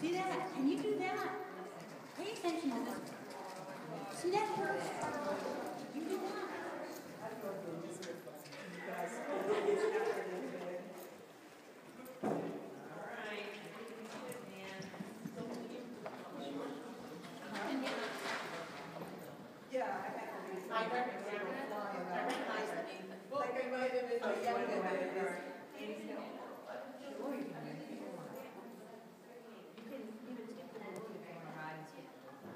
See that? Can you do that? Pay attention to this. See that first? You do that. Yeah, I recognize.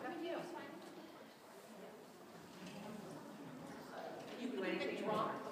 Come you. You can do anything wrong.